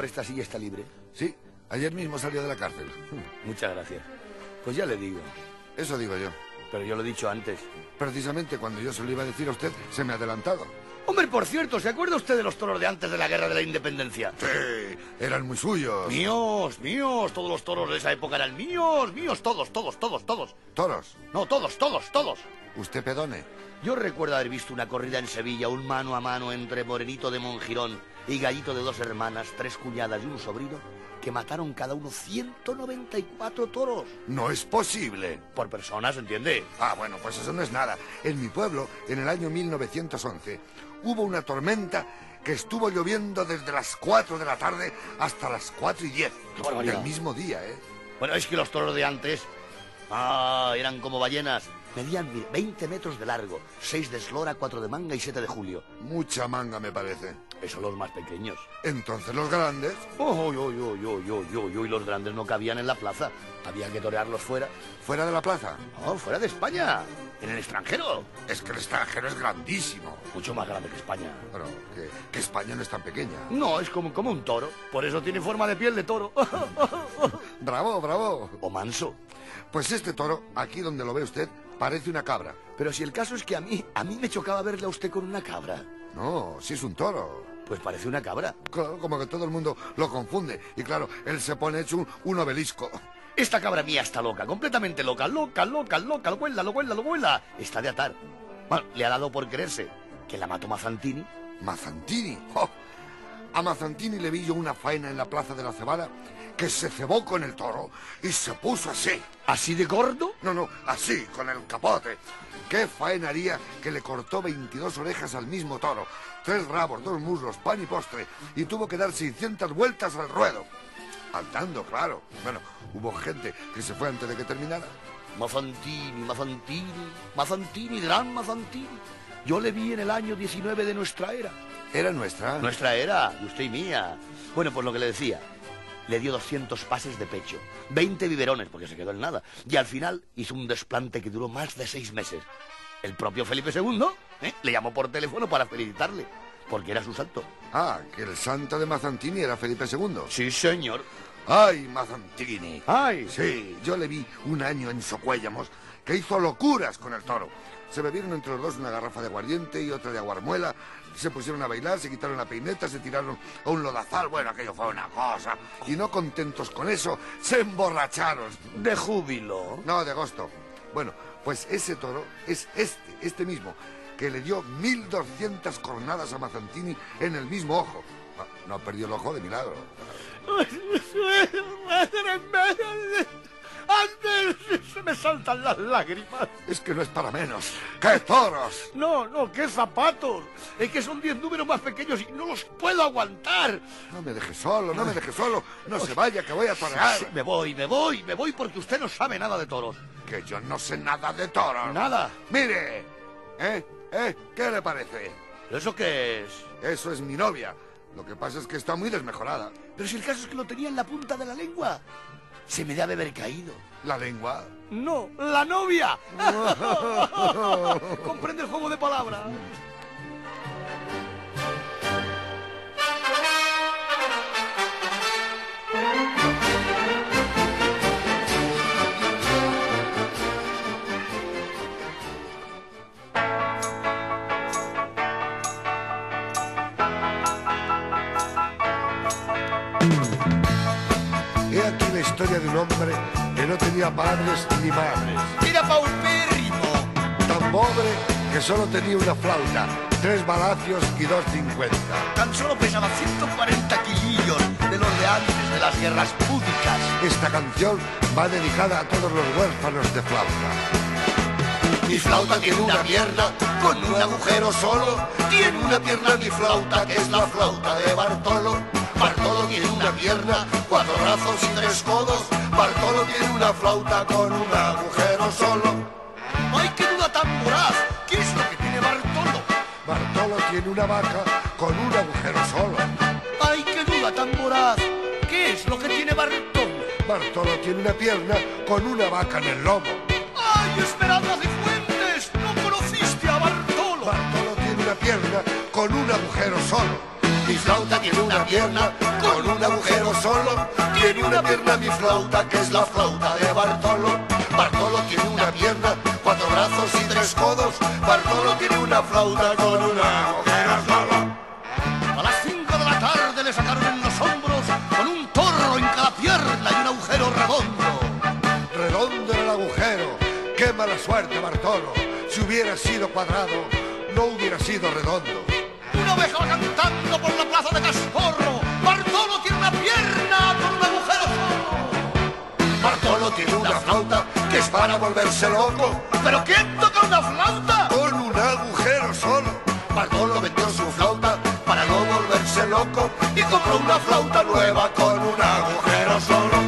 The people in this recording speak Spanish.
favor, esta silla está libre. Sí, ayer mismo salió de la cárcel. Muchas gracias. Pues ya le digo. Eso digo yo. Pero yo lo he dicho antes. Precisamente cuando yo se lo iba a decir a usted, se me ha adelantado. Hombre, por cierto, ¿se acuerda usted de los toros de antes de la Guerra de la Independencia? Sí, eran muy suyos. Míos, míos, todos los toros de esa época eran míos, míos, todos, todos, todos, todos. ¿Toros? No, todos, todos, todos. ¿Usted pedone? Yo recuerdo haber visto una corrida en Sevilla, un mano a mano entre Morenito de Monjirón y Gallito de dos hermanas, tres cuñadas y un sobrino, que mataron cada uno 194 toros. No es posible. Por personas, ¿entiende? Ah, bueno, pues eso no es nada. En mi pueblo, en el año 1911, hubo una tormenta que estuvo lloviendo desde las 4 de la tarde hasta las 4 y 10. ¡Qué barbaridad! Del mismo día, ¿eh? Bueno, es que los toros de antes, ah, eran como ballenas. Medían mire, 20 metros de largo, 6 de eslora, 4 de manga y 7 de julio. Mucha manga, me parece. Esos los más pequeños. Entonces los grandes... Oh, yo, yo, yo, yo, yo, yo, y los grandes no cabían en la plaza. Había que torearlos fuera. ¿Fuera de la plaza? No, fuera de España. En el extranjero. Es que el extranjero es grandísimo. Mucho más grande que España. Bueno, que, que España no es tan pequeña. No, es como, como un toro. Por eso tiene forma de piel de toro. Bravo, bravo. o manso. Pues este toro, aquí donde lo ve usted, parece una cabra. Pero si el caso es que a mí, a mí me chocaba verle a usted con una cabra. No, si es un toro. Pues parece una cabra. Claro, como que todo el mundo lo confunde. Y claro, él se pone hecho un, un obelisco. Esta cabra mía está loca, completamente loca, loca, loca, loca, lo vuela, lo vuela, lo vuela. Está de atar. Bueno, le ha dado por creerse que la mató Mazantini. Mazantini. ¡Oh! A Mazantini le vi yo una faena en la plaza de la Cebada que se cebó con el toro y se puso así. ¿Así de gordo? No, no, así, con el capote. ¿Qué faena haría que le cortó 22 orejas al mismo toro? Tres rabos, dos muslos, pan y postre. Y tuvo que dar 600 vueltas al ruedo. Andando, claro. Bueno, hubo gente que se fue antes de que terminara. Mazantini, Mazantini, Mazantini, gran Mazantini. Yo le vi en el año 19 de nuestra era. Era nuestra. Nuestra era, usted y mía. Bueno, pues lo que le decía. Le dio 200 pases de pecho, 20 biberones, porque se quedó en nada. Y al final hizo un desplante que duró más de seis meses. El propio Felipe II ¿eh? le llamó por teléfono para felicitarle, porque era su santo. Ah, que el santo de Mazantini era Felipe II. Sí, señor. ¡Ay, Mazantini! ¡Ay! Sí, yo le vi un año en Socuéllamos que hizo locuras con el toro. Se bebieron entre los dos una garrafa de aguardiente y otra de aguarmuela. Se pusieron a bailar, se quitaron la peineta, se tiraron a un lodazal. Bueno, aquello fue una cosa. Y no contentos con eso, se emborracharon. De júbilo. No, de agosto. Bueno, pues ese toro es este, este mismo, que le dio 1200 cornadas a Mazantini en el mismo ojo. No, no perdió el ojo de milagro. Se me saltan las lágrimas. Es que no es para menos. ¡Qué toros! No, no, qué zapatos. Es que son 10 números más pequeños y no los puedo aguantar. No me deje solo, no me deje solo. No se vaya, que voy a torear. Sí, me voy, me voy, me voy porque usted no sabe nada de toros. Que yo no sé nada de toros. Nada. Mire, ¿eh? ¿Eh? ¿Qué le parece? ¿Eso qué es? Eso es mi novia. Lo que pasa es que está muy desmejorada. Pero si el caso es que lo tenía en la punta de la lengua. Se me debe haber caído. ¿La lengua? No, la novia. He aquí la historia de un hombre que no tenía padres ni madres. Era paupérrimo. Tan pobre que solo tenía una flauta, tres balacios y dos cincuenta. Tan solo pesaba 140 kilillos de los de antes de las guerras púdicas. Esta canción va dedicada a todos los huérfanos de flauta. Mi flauta tiene una pierna con un agujero solo. Tiene una pierna mi flauta que es la flauta de Bartolo. Bartolo tiene una pierna, cuatro brazos y tres codos. Bartolo tiene una flauta con un agujero solo. ¡Ay, qué duda tan voraz! ¿Qué es lo que tiene Bartolo? Bartolo tiene una vaca con un agujero solo. ¡Ay, qué duda tan voraz! ¿Qué es lo que tiene Bartolo? Bartolo tiene una pierna con una vaca en el lomo. ¡Ay, Esperanza de Fuentes! ¡No conociste a Bartolo! Bartolo tiene una pierna con un agujero solo. Mi flauta tiene una pierna con un agujero solo. Tiene una pierna mi flauta que es la flauta de Bartolo. Bartolo tiene una pierna, cuatro brazos y tres codos. Bartolo tiene una flauta con un agujero solo. A las 5 de la tarde le sacaron los hombros con un torro en cada pierna y un agujero redondo. Redondo en el agujero. Qué mala suerte, Bartolo. Si hubiera sido cuadrado, no hubiera sido redondo. Una oveja cantando por la plaza de Casporro. Bartolo tiene una pierna con un agujero solo. Bartolo tiene una flauta que es para volverse loco. ¿Pero quién toca una flauta? Con un agujero solo. Bartolo vendió su flauta para no volverse loco y compró una flauta nueva con un agujero solo.